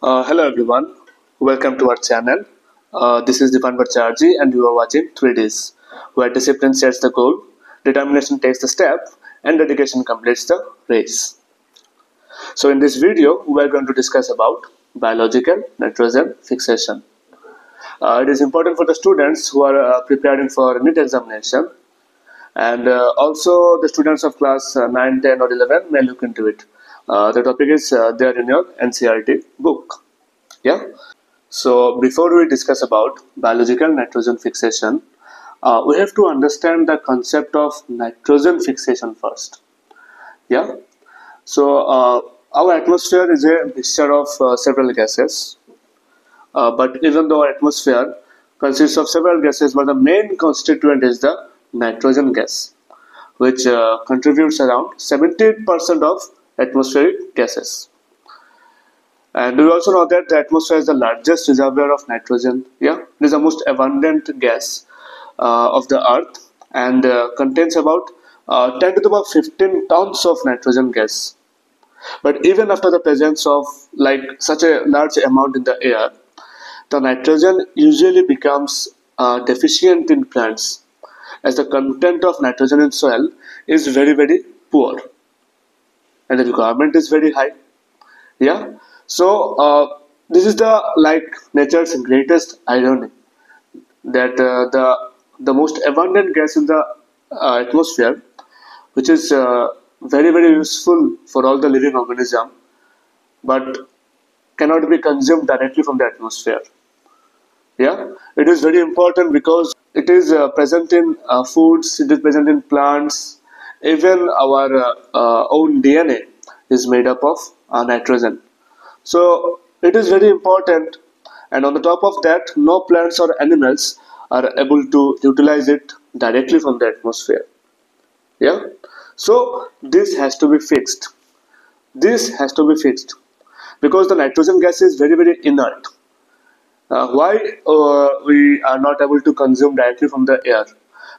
Uh, hello everyone, welcome to our channel. Uh, this is Dipan Bhattacharjee and you are watching 3Ds, where discipline sets the goal, determination takes the step, and dedication completes the race. So in this video, we are going to discuss about biological nitrogen fixation. Uh, it is important for the students who are uh, preparing for NEET examination and uh, also the students of class uh, 9, 10 or 11 may look into it. Uh, the topic is uh, there in your NCERT book. Yeah. So before we discuss about biological nitrogen fixation, uh, we have to understand the concept of nitrogen fixation first. Yeah. So uh, our atmosphere is a mixture of uh, several gases, but even though our atmosphere consists of several gases, but the main constituent is the nitrogen gas, which contributes around 70% of atmospheric gases. And we also know that the atmosphere is the largest reservoir of nitrogen. Yeah, it is the most abundant gas uh, of the earth and uh, contains about uh, 10 to the power 15 tons of nitrogen gas. But even after the presence of like such a large amount in the air, the nitrogen usually becomes uh, deficient in plants as the content of nitrogen in soil is very very poor and the requirement is very high. Yeah? So uh, this is the like nature's greatest irony that uh, the the most abundant gas in the uh, atmosphere which is uh, very very useful for all the living organism but cannot be consumed directly from the atmosphere. Yeah? It is very important because it is uh, present in uh, foods it is present in plants even our uh, uh, own DNA is made up of uh, nitrogen. So it is very important and on the top of that no plants or animals are able to utilize it directly from the atmosphere. Yeah. So this has to be fixed. This has to be fixed because the nitrogen gas is very very inert. Uh, why uh, we are not able to consume directly from the air?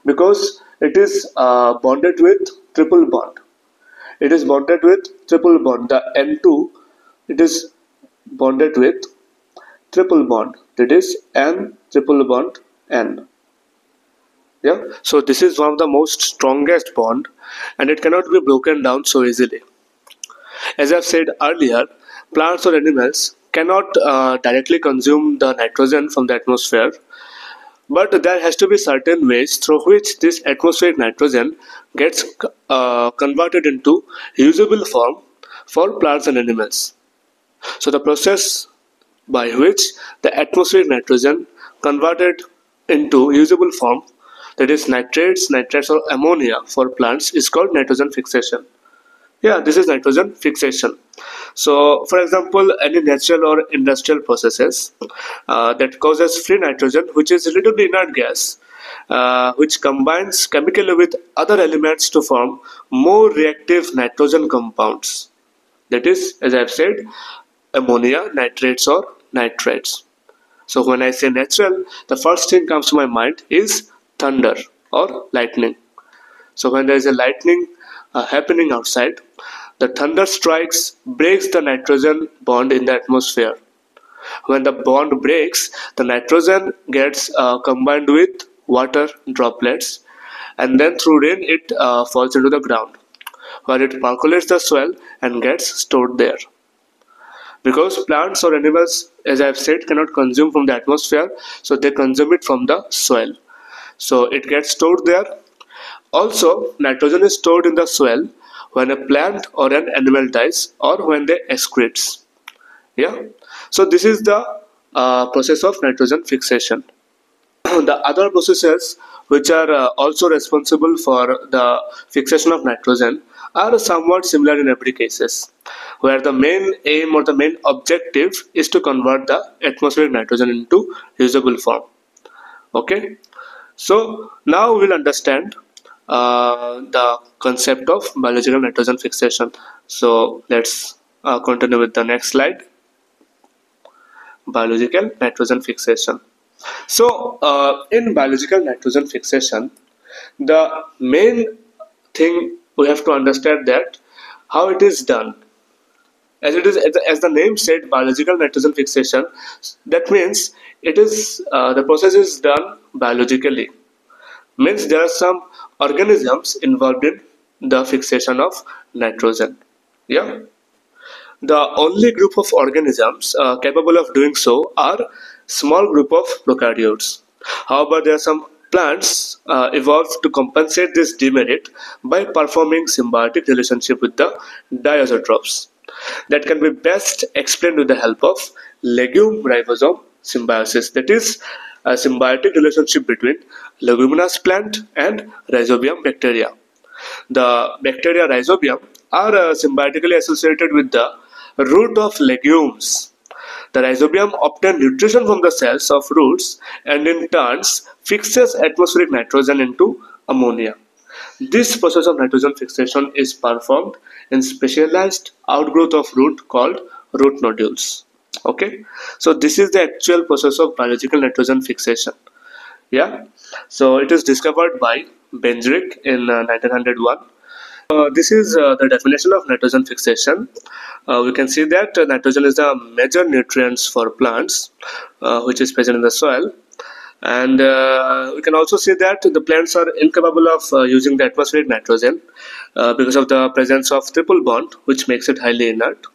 Because it is uh, bonded with triple bond. It is bonded with triple bond. The n2 it is bonded with triple bond. That is n triple bond n. Yeah? So this is one of the most strongest bond and it cannot be broken down so easily. As i've said earlier plants or animals cannot uh, directly consume the nitrogen from the atmosphere but there has to be certain ways through which this atmospheric nitrogen gets uh, converted into usable form for plants and animals. So the process by which the atmospheric nitrogen converted into usable form that is nitrates, nitrates or ammonia for plants is called nitrogen fixation yeah this is nitrogen fixation. So for example any natural or industrial processes uh, that causes free nitrogen which is a relatively inert gas uh, which combines chemically with other elements to form more reactive nitrogen compounds. That is as i've said ammonia nitrates or nitrates. So when i say natural the first thing comes to my mind is thunder or lightning. So when there is a lightning uh, happening outside, the thunder strikes breaks the nitrogen bond in the atmosphere. When the bond breaks, the nitrogen gets uh, combined with water droplets and then through rain it uh, falls into the ground where it percolates the soil and gets stored there. Because plants or animals, as I've said, cannot consume from the atmosphere, so they consume it from the soil. So it gets stored there also, nitrogen is stored in the soil when a plant or an animal dies or when they excretes. Yeah. So this is the uh, process of nitrogen fixation. the other processes which are uh, also responsible for the fixation of nitrogen are somewhat similar in every cases where the main aim or the main objective is to convert the atmospheric nitrogen into usable form okay so now we'll understand uh, the concept of biological nitrogen fixation. So let's uh, continue with the next slide. Biological nitrogen fixation. So uh, in biological nitrogen fixation, the main thing we have to understand that how it is done. as it is as the name said biological nitrogen fixation that means it is uh, the process is done biologically means there are some organisms involved in the fixation of nitrogen. Yeah? The only group of organisms uh, capable of doing so are small group of prokaryotes. However there are some plants uh, evolved to compensate this demerit by performing symbiotic relationship with the diazotrophs that can be best explained with the help of legume rhizobium symbiosis. That is a symbiotic relationship between leguminous plant and rhizobium bacteria the bacteria rhizobium are uh, symbiotically associated with the root of legumes the rhizobium obtains nutrition from the cells of roots and in turns fixes atmospheric nitrogen into ammonia. This process of nitrogen fixation is performed in specialized outgrowth of root called root nodules. Okay, so this is the actual process of biological nitrogen fixation. Yeah, so it is discovered by Bendrich in uh, 1901 uh, this is uh, the definition of nitrogen fixation. Uh, we can see that nitrogen is the major nutrients for plants uh, which is present in the soil. And uh, we can also see that the plants are incapable of uh, using the atmospheric nitrogen because of the presence of triple bond which makes it highly inert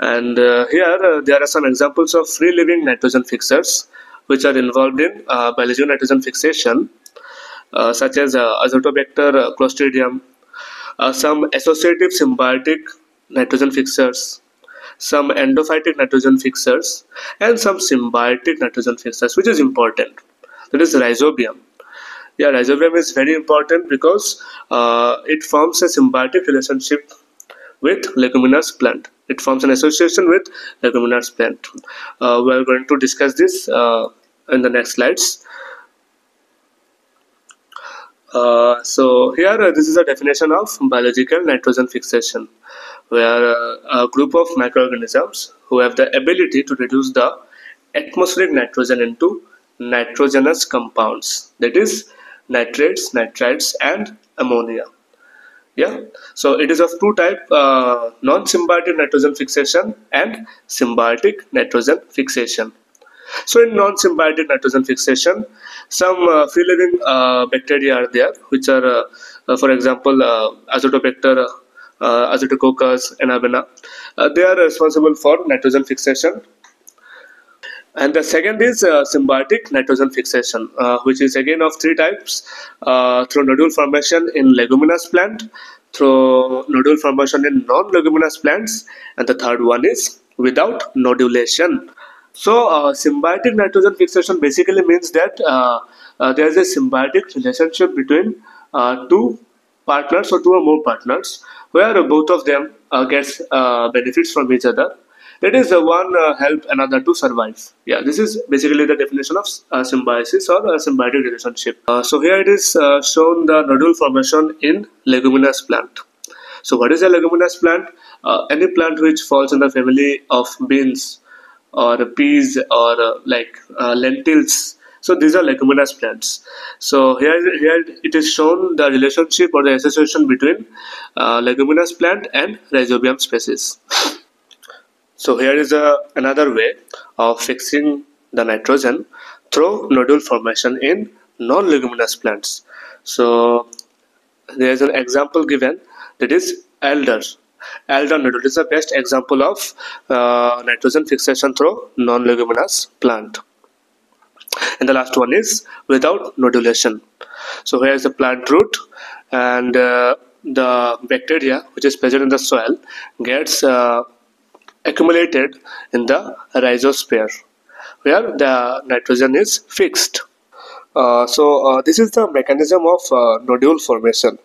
and here there are some examples of free living nitrogen fixers which are involved in biological nitrogen fixation uh, such as uh, Azotobacter uh, clostridium, some associative symbiotic nitrogen fixers, some endophytic nitrogen fixers, and some symbiotic nitrogen fixers, which is important. That is rhizobium. Yeah, rhizobium is very important because uh, it forms a symbiotic relationship with leguminous plant. It forms an association with leguminous plant. Uh, we are going to discuss this uh, in the next slides. Uh, so here uh, this is a definition of biological nitrogen fixation where uh, a group of microorganisms who have the ability to reduce the atmospheric nitrogen into nitrogenous compounds that is nitrates nitrites and ammonia yeah. So it is of two type uh, non-symbiotic nitrogen fixation and symbiotic nitrogen fixation. So in non-symbiotic nitrogen fixation, some uh, free-living uh, bacteria are there, which are, uh, uh for example, uh, Azotobacter, Azotococcus, and they are responsible for nitrogen fixation. And the second is symbiotic nitrogen fixation, which is again of three types, through nodule formation in leguminous plant, through nodule formation in non-leguminous plants, and the third one is without nodulation. So uh, symbiotic nitrogen fixation basically means that uh, uh, there is a symbiotic relationship between uh, two partners or two or more partners where both of them uh, gets uh, benefits from each other. That is the one help another to survive. Yeah, this is basically the definition of symbiosis or a symbiotic relationship. so here it is shown the nodule formation in leguminous plant. So what is a leguminous plant? any plant which falls in the family of beans or peas or uh, like uh, lentils so these are leguminous plants so here here it is shown the relationship or the association between uh, leguminous plant and rhizobium species so here is a, another way of fixing the nitrogen through nodule formation in non-leguminous plants so there is an example given that is elder. Alder nodule is the best example of uh, nitrogen fixation through non-leguminous plant. And the last one is without nodulation. So here is the plant root and uh, the bacteria which is present in the soil gets uh, accumulated in the rhizosphere where the nitrogen is fixed. Uh, so uh, this is the mechanism of uh, nodule formation.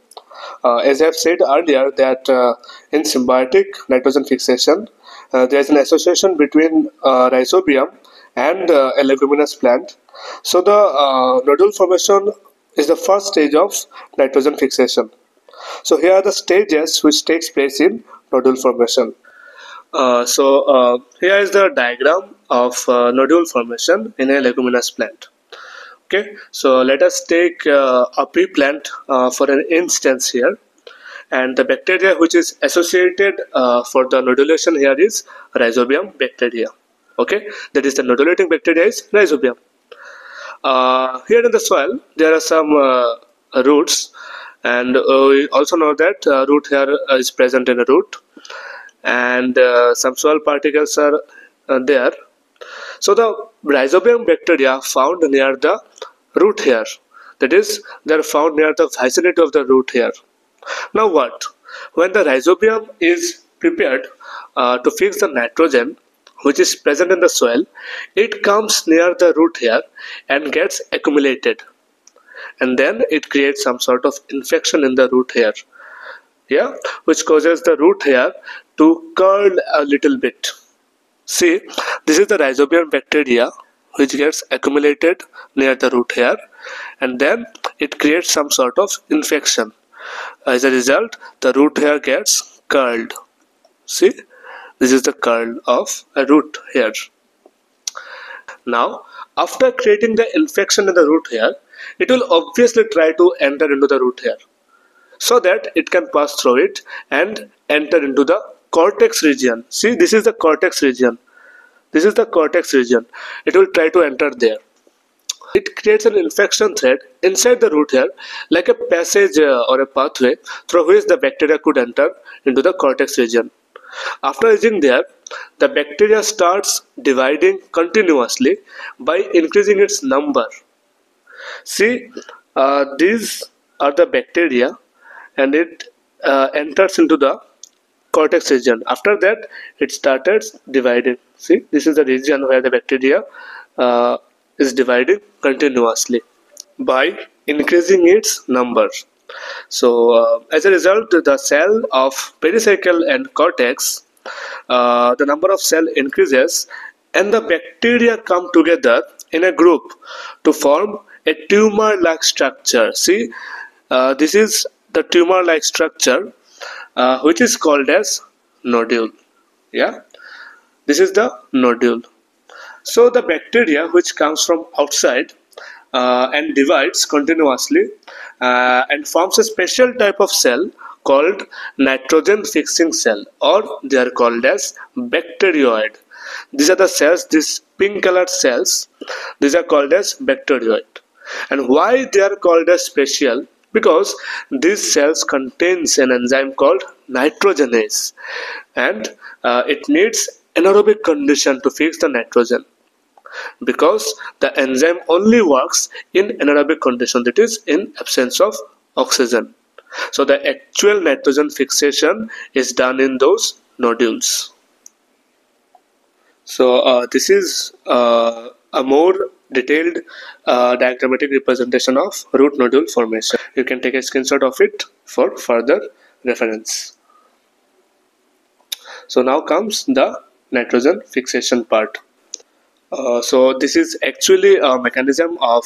Uh, as I have said earlier that uh, in symbiotic nitrogen fixation, uh, there is an association between rhizobium and a leguminous plant. So the nodule formation is the first stage of nitrogen fixation. So here are the stages which takes place in nodule formation. Uh, so uh, here is the diagram of uh, nodule formation in a leguminous plant. Okay so let us take uh, a pea plant uh, for an instance here. And the bacteria which is associated for the nodulation here is rhizobium bacteria. Okay that is the nodulating bacteria is rhizobium. Here in the soil there are some roots. And we also know that root here is present in a root and uh, some soil particles are there. So the rhizobium bacteria found near the root here. That is they are found near the vicinity of the root here. Now what? When the rhizobium is prepared uh, to fix the nitrogen which is present in the soil it comes near the root here and gets accumulated. And then it creates some sort of infection in the root hair yeah? Which causes the root hair to curl a little bit. See this is the rhizobium bacteria which gets accumulated near the root hair and then it creates some sort of infection. As a result the root hair gets curled. See this is the curl of a root hair now after creating the infection in the root hair it will obviously try to enter into the root hair so that it can pass through it and enter into the cortex region. See this is the cortex region. This is the cortex region. It will try to enter there. It creates an infection thread inside the root hair like a passage uh, or a pathway through which the bacteria could enter into the cortex region. After reaching there the bacteria starts dividing continuously by increasing its number. See uh, these are the bacteria and it uh, enters into the cortex region. After that it started dividing. See this is the region where the bacteria uh, is dividing continuously by increasing its number. So uh, as a result the cell of pericycle and cortex uh, the number of cell increases and the bacteria come together in a group to form a tumor like structure. See uh, this is the tumor like structure uh, which is called as nodule. Yeah? This is the nodule. So the bacteria which comes from outside uh, and divides continuously uh, and forms a special type of cell called nitrogen fixing cell or they are called as bacterioid. These are the cells these pink colored cells these are called as bacterioid. And why they are called as special because these cells contains an enzyme called nitrogenase. And uh, it needs anaerobic condition to fix the nitrogen. Because the enzyme only works in anaerobic condition that is in absence of oxygen. So the actual nitrogen fixation is done in those nodules. So uh, this is uh, a more detailed uh, diagrammatic representation of root nodule formation. You can take a screenshot of it for further reference. So now comes the nitrogen fixation part. Uh, so this is actually a mechanism of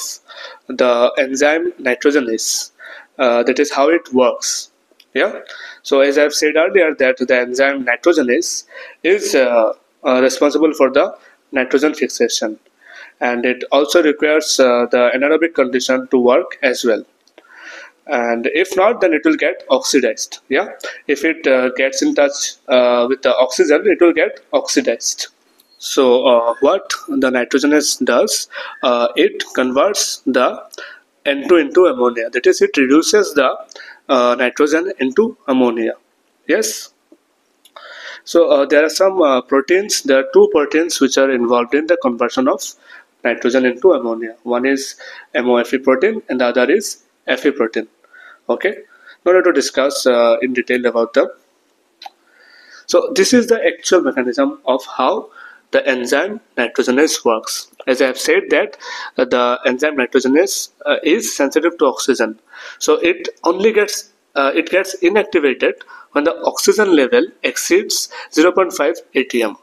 the enzyme nitrogenase. Uh, that is how it works. Yeah. So as I've said earlier that the enzyme nitrogenase is uh, uh, responsible for the nitrogen fixation and it also requires uh, the anaerobic condition to work as well. And if not then it will get oxidized yeah? If it uh, gets in touch uh, with the oxygen it will get oxidized. So uh, what the nitrogenase does uh, it converts the N2 into ammonia. That is it reduces the uh, nitrogen into ammonia. Yes? So there are some proteins. There are two proteins which are involved in the conversion of nitrogen into ammonia. One is MoFe protein and the other is Fe protein. Okay. Now let to discuss uh, in detail about them. So this is the actual mechanism of how the enzyme nitrogenase works. As I have said that uh, the enzyme nitrogenase uh, is sensitive to oxygen. So it only gets uh, it gets inactivated when the oxygen level exceeds 0.5 atm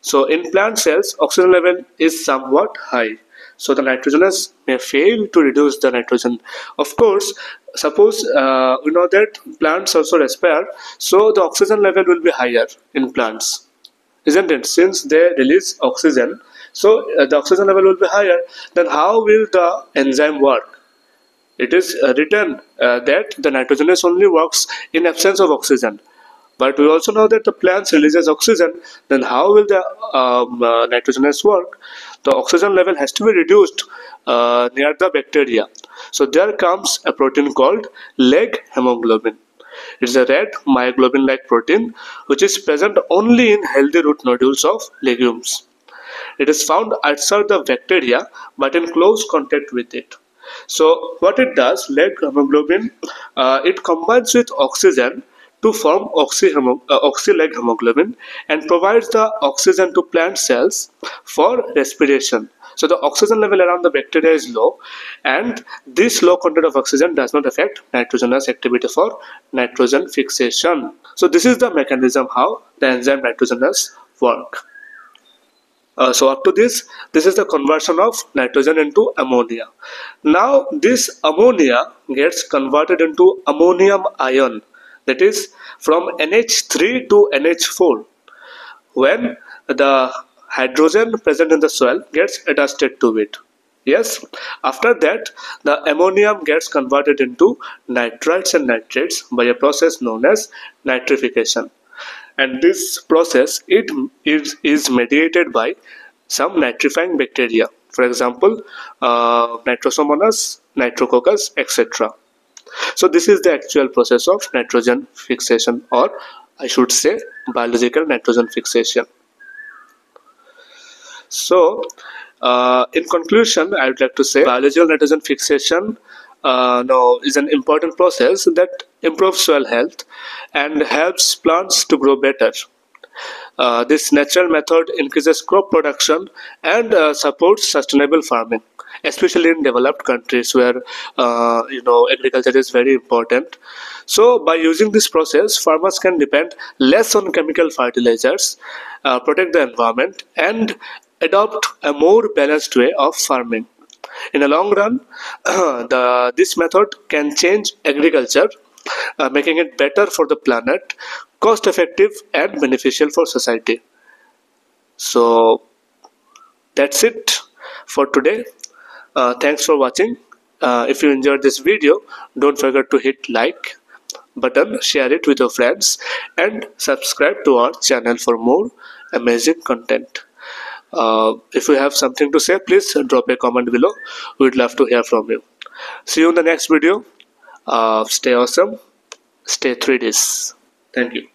so in plant cells, oxygen level is somewhat high. So the nitrogenase may fail to reduce the nitrogen. Of course, suppose uh, we know that plants also respire, so the oxygen level will be higher in plants, isn't it? Since they release oxygen, so uh, the oxygen level will be higher. Then how will the enzyme work? it is uh, written uh, that the nitrogenase only works in absence of oxygen but we also know that the plants releases oxygen. Then how will the um, uh, nitrogenase work? The oxygen level has to be reduced uh, near the bacteria. So there comes a protein called leg hemoglobin. It's a red myoglobin like protein which is present only in healthy root nodules of legumes. It is found outside the bacteria but in close contact with it. So what it does, leghemoglobin, uh, it combines with oxygen to form oxy, uh, hemoglobin and provides the oxygen to plant cells for respiration. So the oxygen level around the bacteria is low and this low content of oxygen does not affect nitrogenase activity for nitrogen fixation. So this is the mechanism how the enzyme nitrogenase work. Uh, so up to this, this is the conversion of nitrogen into ammonia. Now this ammonia gets converted into ammonium ion that is from NH3 to NH4 when the hydrogen present in the soil gets adjusted to it. Yes, after that the ammonium gets converted into nitrites and nitrates by a process known as nitrification. And this process it is, is mediated by some nitrifying bacteria. For example uh, nitrosomonas nitrococcus etc so this is the actual process of nitrogen fixation or i should say biological nitrogen fixation so uh, in conclusion i would like to say biological nitrogen fixation uh, is an important process that improves soil health and helps plants to grow better. Uh, this natural method increases crop production and uh, supports sustainable farming, especially in developed countries where uh, you know agriculture is very important. So, by using this process, farmers can depend less on chemical fertilizers, uh, protect the environment, and adopt a more balanced way of farming. In the long run, the, this method can change agriculture, uh, making it better for the planet, cost effective and beneficial for society. So that's it for today. Uh, thanks for watching. Uh, if you enjoyed this video, don't forget to hit like button, share it with your friends and subscribe to our channel for more amazing content. Uh, if you have something to say, please drop a comment below. We'd love to hear from you. See you in the next video. Uh, stay awesome. Stay 3Ds. Thank you.